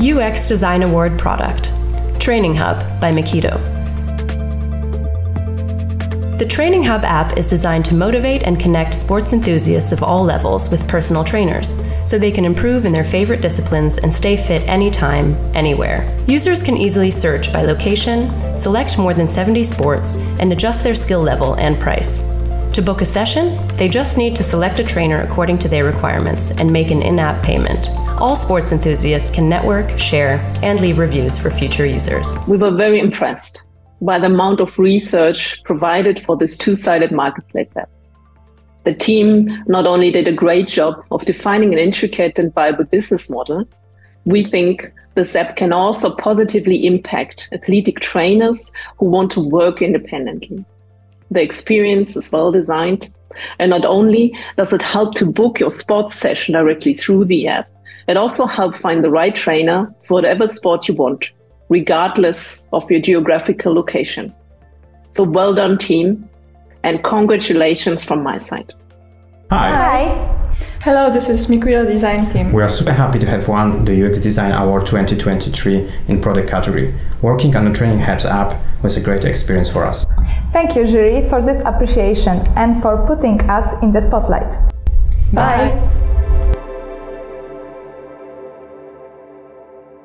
UX Design Award product Training Hub by Miquido. The Training Hub app is designed to motivate and connect sports enthusiasts of all levels with personal trainers, so they can improve in their favorite disciplines and stay fit anytime, anywhere. Users can easily search by location, select more than 70 sports, and adjust their skill level and price. To book a session, they just need to select a trainer according to their requirements and make an in app payment. All sports enthusiasts can network, share, and leave reviews for future users. We were very impressed by the amount of research provided for this two sided marketplace app. The team not only did a great job of defining an intricate and viable business model, we think this app can also positively impact athletic trainers who want to work independently. The experience is well designed, and not only does it help to book your sports session directly through the app, it also helps find the right trainer for whatever sport you want regardless of your geographical location. So well done, team, and congratulations from my side. Hi. Hi. Hello, this is Miquido Design Team. We are super happy to have won the UX Design Award 2023 in product category. Working on the Training Hubs app was a great experience for us. Thank you, jury, for this appreciation and for putting us in the spotlight. Bye. Bye.